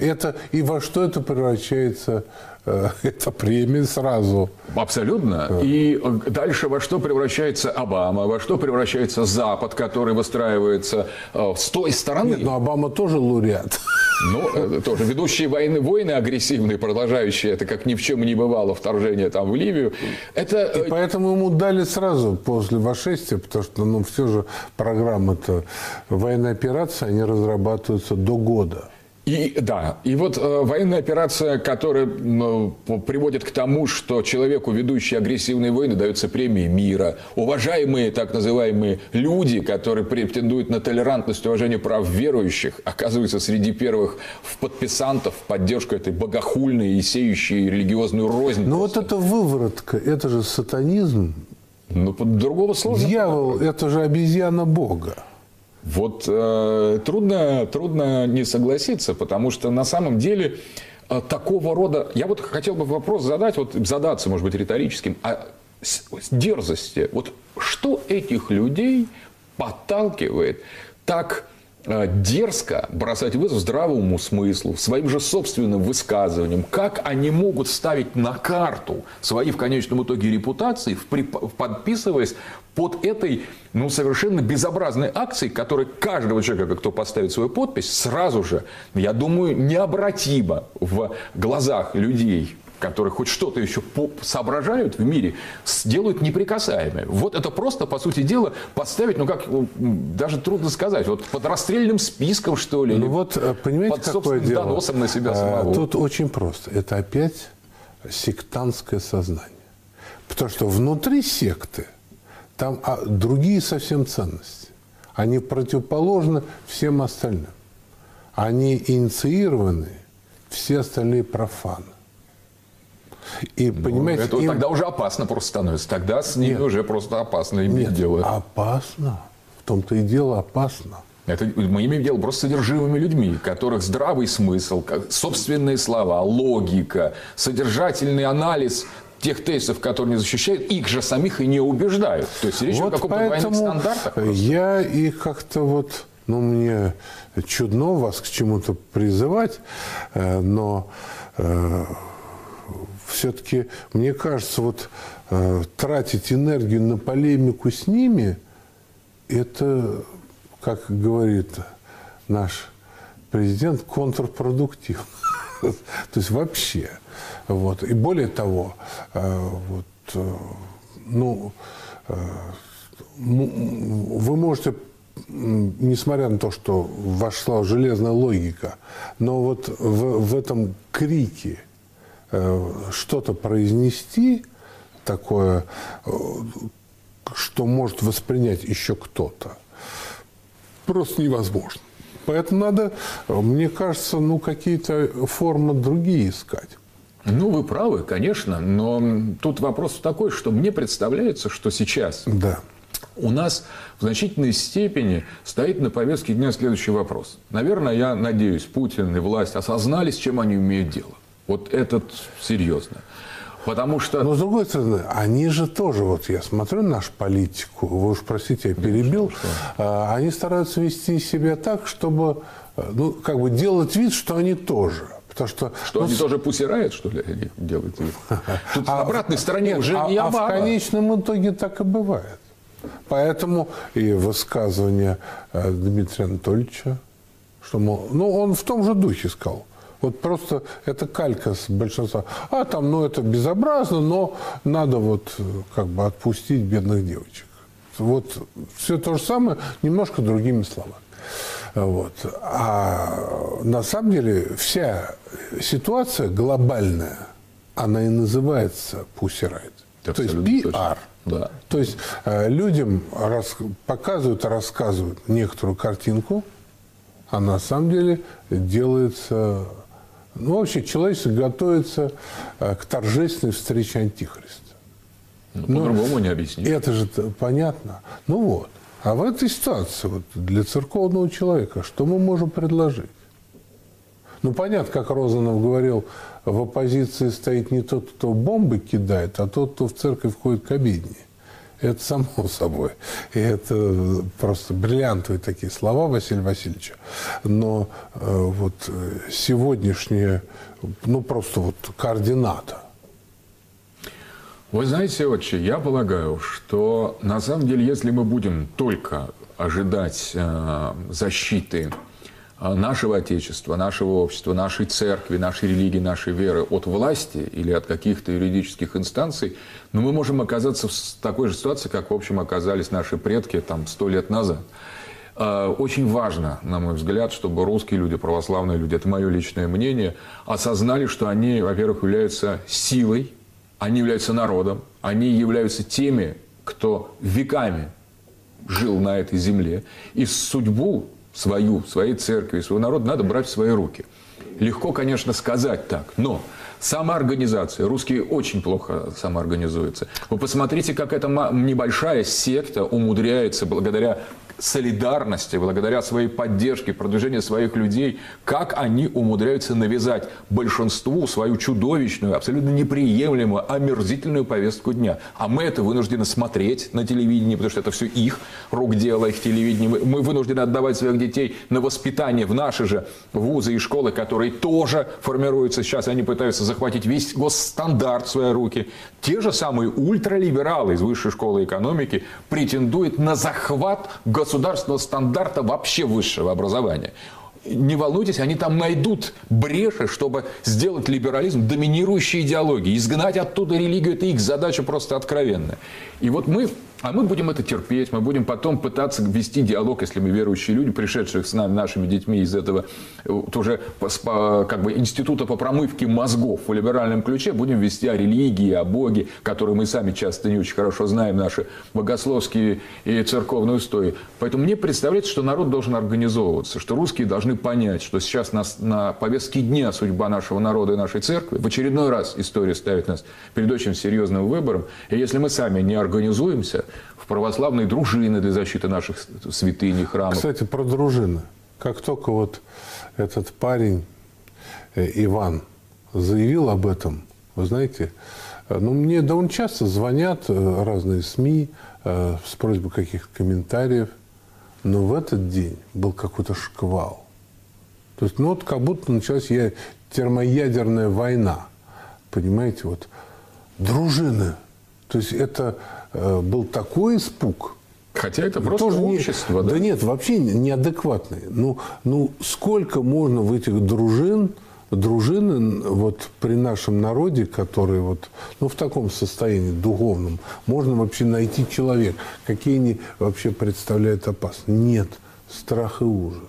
это, и во что это превращается, э, эта премия сразу? Абсолютно. И э, дальше во что превращается Обама, во что превращается Запад, который выстраивается э, с той стороны. Нет, но Обама тоже лауреат. Ну, тоже ведущие войны, войны агрессивные, продолжающие это, как ни в чем не бывало, вторжение там в Ливию. Это... И поэтому ему дали сразу после вошествия, потому что, ну, все же программы-то военной операции, они разрабатываются до года. И да, и вот э, военная операция, которая э, приводит к тому, что человеку, ведущий агрессивные войны, дается премии мира. Уважаемые так называемые люди, которые претендуют на толерантность и уважение прав верующих, оказываются среди первых в подписантов в поддержку этой богохульной и сеющей религиозную рознь. Но вот это выворотка, это же сатанизм. Ну, другого сложно. Дьявол – это же обезьяна Бога. Вот э, трудно, трудно не согласиться, потому что на самом деле э, такого рода... Я вот хотел бы вопрос задать, вот задаться, может быть, риторическим, а с, с дерзости. Вот что этих людей подталкивает так дерзко бросать вызов здравому смыслу, своим же собственным высказываниям, как они могут ставить на карту свои в конечном итоге репутации, подписываясь под этой ну, совершенно безобразной акцией, которая каждого человека, кто поставит свою подпись, сразу же, я думаю, необратимо в глазах людей, которые хоть что-то еще соображают в мире, сделают неприкасаемыми. Вот это просто, по сути дела, поставить, ну как, даже трудно сказать, вот под расстрельным списком, что ли. Ну вот, э, понимаете, под какое дело? доносом на себя а, самого. Тут очень просто. Это опять сектантское сознание. Потому что внутри секты там а, другие совсем ценности. Они противоположны всем остальным. Они инициированы, все остальные профаны. И, ну, понимаете, это им... тогда уже опасно просто становится. Тогда с ними Нет. уже просто опасно иметь Нет, дело. опасно. В том-то и дело опасно. Это, мы имеем дело просто с содержимыми людьми, которых здравый смысл, собственные слова, логика, содержательный анализ тех тезисов, которые не защищают, их же самих и не убеждают. То есть речь вот о каком-то двойных стандартах. Я их как-то вот ну, мне чудно вас к чему-то призывать, э, но э, все-таки, мне кажется, вот э, тратить энергию на полемику с ними, это, как говорит наш президент, контрпродуктивно. То есть вообще. Вот. И более того, э, вот, э, ну, э, вы можете, несмотря на то, что вошла железная логика, но вот в, в этом крике что-то произнести такое, что может воспринять еще кто-то, просто невозможно. Поэтому надо, мне кажется, ну, какие-то формы другие искать. Ну, вы правы, конечно, но тут вопрос такой, что мне представляется, что сейчас да. у нас в значительной степени стоит на повестке дня следующий вопрос. Наверное, я надеюсь, Путин и власть осознали, с чем они имеют дело. Вот этот серьезно. Потому что... Но, с другой стороны, они же тоже, вот я смотрю нашу политику, вы уж простите, я перебил, что? А, они стараются вести себя так, чтобы, ну, как бы делать вид, что они тоже. Потому что, что ну, они с... тоже пусирают, что ли, они делают вид? Тут а, обратной стороне уже а, не а в конечном итоге так и бывает. Поэтому и высказывание э, Дмитрия Анатольевича, что, мол, ну, он в том же духе сказал. Вот просто это калька с большинства. А там, ну, это безобразно, но надо вот как бы отпустить бедных девочек. Вот все то же самое, немножко другими словами. Вот. А на самом деле вся ситуация глобальная, она и называется Pussy Riot. То есть PR. Да. То есть э, людям рас, показывают, рассказывают некоторую картинку, а на самом деле делается ну, вообще, человечество готовится э, к торжественной встрече Антихриста. Ну, ну по-другому не объяснить. Это же понятно. Ну вот. А в этой ситуации вот, для церковного человека что мы можем предложить? Ну, понятно, как Розанов говорил, в оппозиции стоит не тот, кто бомбы кидает, а тот, кто в церковь входит к обедне. Это само собой. И это просто бриллиантовые такие слова Василия Васильевича. Но э, вот сегодняшние, ну просто вот координата. Вы знаете, отче, я полагаю, что на самом деле, если мы будем только ожидать э, защиты нашего Отечества, нашего общества, нашей церкви, нашей религии, нашей веры от власти или от каких-то юридических инстанций, но мы можем оказаться в такой же ситуации, как, в общем, оказались наши предки там сто лет назад. А, очень важно, на мой взгляд, чтобы русские люди, православные люди, это мое личное мнение, осознали, что они, во-первых, являются силой, они являются народом, они являются теми, кто веками жил на этой земле, и судьбу свою, своей церкви, своего народа надо брать в свои руки. Легко, конечно, сказать так, но самоорганизация. Русские очень плохо самоорганизуются. Вы посмотрите, как эта небольшая секта умудряется благодаря солидарности, благодаря своей поддержке, продвижению своих людей, как они умудряются навязать большинству свою чудовищную, абсолютно неприемлемую, омерзительную повестку дня. А мы это вынуждены смотреть на телевидении, потому что это все их рук дело, их телевидение. Мы вынуждены отдавать своих детей на воспитание в наши же вузы и школы, которые тоже формируются сейчас. Они пытаются захватить весь госстандарт в свои руки. Те же самые ультралибералы из высшей школы экономики претендуют на захват государства государственного стандарта вообще высшего образования. Не волнуйтесь, они там найдут бреши, чтобы сделать либерализм доминирующей идеологией. Изгнать оттуда религию – это их задача просто откровенная. И вот мы а мы будем это терпеть, мы будем потом пытаться вести диалог, если мы верующие люди, пришедших с нами, нашими детьми из этого тоже как бы института по промывке мозгов в либеральном ключе, будем вести о религии, о Боге, которые мы сами часто не очень хорошо знаем, наши богословские и церковные устои. Поэтому мне представляется, что народ должен организовываться, что русские должны понять, что сейчас нас на повестке дня судьба нашего народа и нашей церкви. В очередной раз история ставит нас перед очень серьезным выбором. И если мы сами не организуемся, в православные дружины для защиты наших святынь храмов. Кстати, про дружины. Как только вот этот парень э, Иван заявил об этом, вы знаете, э, ну, мне довольно часто звонят э, разные СМИ с просьбой каких-то комментариев. но в этот день был какой-то шквал. То есть, ну вот как будто началась я, термоядерная война. Понимаете, вот дружины. То есть это был такой испуг. Хотя это просто Тоже общество, не, да? Да нет, вообще неадекватные. Ну, ну сколько можно в этих дружин дружины вот при нашем народе, который вот, ну, в таком состоянии духовном, можно вообще найти человек, какие они вообще представляют опасность? Нет, страх и ужас.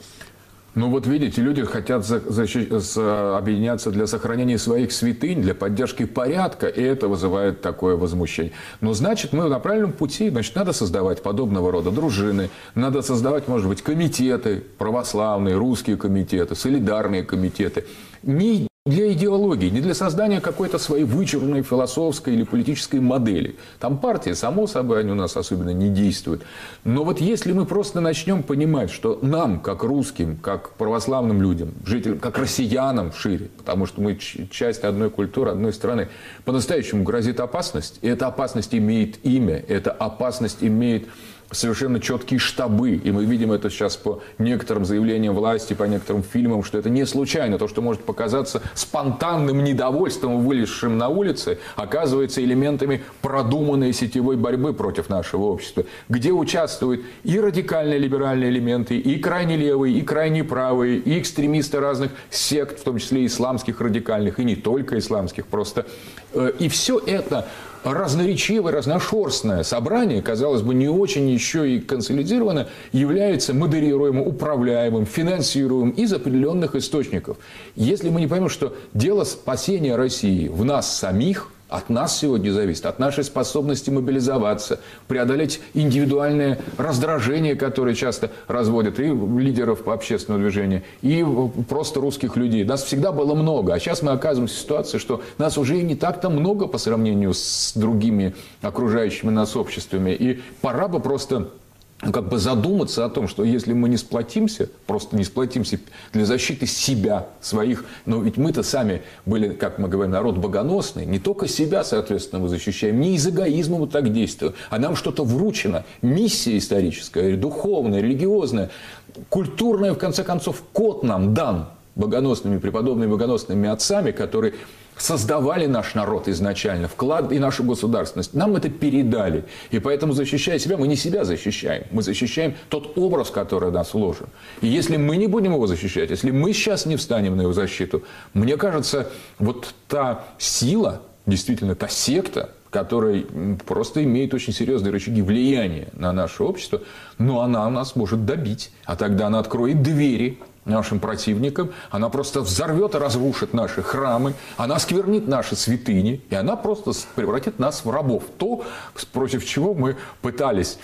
Ну вот видите, люди хотят за, за, за, объединяться для сохранения своих святынь, для поддержки порядка, и это вызывает такое возмущение. Но значит, мы на правильном пути, значит, надо создавать подобного рода дружины, надо создавать, может быть, комитеты, православные, русские комитеты, солидарные комитеты. Не для идеологии, не для создания какой-то своей вычурной философской или политической модели. Там партии, само собой, они у нас особенно не действуют. Но вот если мы просто начнем понимать, что нам, как русским, как православным людям, жителям, как россиянам шире, потому что мы часть одной культуры, одной страны, по-настоящему грозит опасность, и эта опасность имеет имя, эта опасность имеет совершенно четкие штабы. И мы видим это сейчас по некоторым заявлениям власти, по некоторым фильмам, что это не случайно. То, что может показаться спонтанным недовольством, вылезшим на улице, оказывается элементами продуманной сетевой борьбы против нашего общества, где участвуют и радикальные либеральные элементы, и крайне левые, и крайне правые, и экстремисты разных сект, в том числе исламских радикальных, и не только исламских просто. Э, и все это разноречивое, разношерстное собрание, казалось бы, не очень еще и консолидированно, является модерируемым, управляемым, финансируемым из определенных источников. Если мы не поймем, что дело спасения России в нас самих – от нас сегодня зависит, от нашей способности мобилизоваться, преодолеть индивидуальное раздражение, которое часто разводят и лидеров общественного движения, и просто русских людей. Нас всегда было много, а сейчас мы оказываемся в ситуации, что нас уже и не так-то много по сравнению с другими окружающими нас обществами. И пора бы просто как бы задуматься о том, что если мы не сплотимся, просто не сплотимся для защиты себя, своих, но ведь мы-то сами были, как мы говорим, народ богоносный, не только себя, соответственно, мы защищаем, не из эгоизма мы так действуем, а нам что-то вручено, миссия историческая, духовная, религиозная, культурная, в конце концов, код нам дан богоносными, преподобными богоносными отцами, которые создавали наш народ изначально, вклад и нашу государственность. Нам это передали. И поэтому, защищая себя, мы не себя защищаем. Мы защищаем тот образ, который нас вложен. И если мы не будем его защищать, если мы сейчас не встанем на его защиту, мне кажется, вот та сила, действительно та секта, которая просто имеет очень серьезные рычаги влияния на наше общество, но она нас может добить. А тогда она откроет двери нашим противникам, она просто взорвет и разрушит наши храмы, она сквернит наши святыни, и она просто превратит нас в рабов. То, против чего мы пытались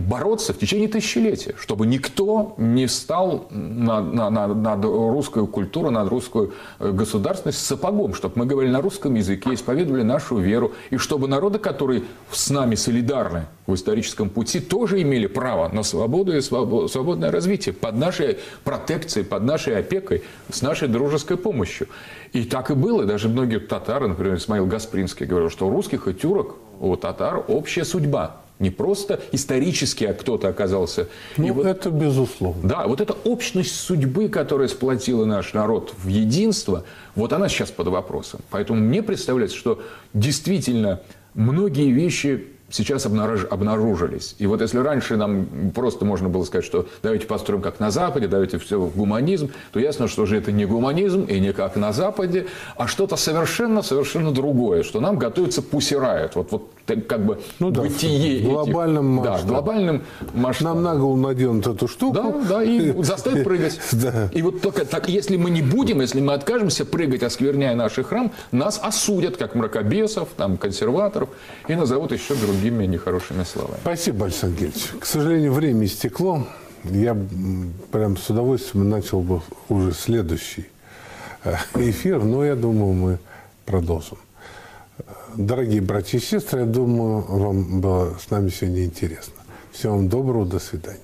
бороться в течение тысячелетия, чтобы никто не стал над, над, над русскую культуру, над русскую э, государственность сапогом, чтобы мы говорили на русском языке, исповедовали нашу веру, и чтобы народы, которые с нами солидарны в историческом пути, тоже имели право на свободу и свободное развитие под нашей протекцией, под нашей опекой, с нашей дружеской помощью. И так и было. Даже многие татары, например, Исмаил Гаспринский говорил, что у русских и тюрок, у татар общая судьба. Не просто исторически а кто-то оказался. Ну, и вот, это безусловно. Да, вот эта общность судьбы, которая сплотила наш народ в единство, вот она сейчас под вопросом. Поэтому мне представляется, что действительно многие вещи сейчас обнаружи, обнаружились. И вот если раньше нам просто можно было сказать, что давайте построим как на Западе, давайте все в гуманизм, то ясно, что же это не гуманизм и не как на Западе, а что-то совершенно-совершенно другое, что нам готовится пусирает. Вот, вот как бы ну, да, бытие. В глобальном масштабе. Да, глобальном масштабе. Нам на голову наденут эту штуку. Да, да, и заставят прыгать. да. И вот только так, если мы не будем, если мы откажемся прыгать, оскверняя наш храм, нас осудят, как мракобесов, там, консерваторов, и назовут еще другими нехорошими словами. Спасибо, Александр Гельевич. К сожалению, время истекло. Я прям с удовольствием начал бы уже следующий э, эфир, но я думаю, мы продолжим. Дорогие братья и сестры, я думаю, вам было с нами сегодня интересно. Всего вам доброго, до свидания.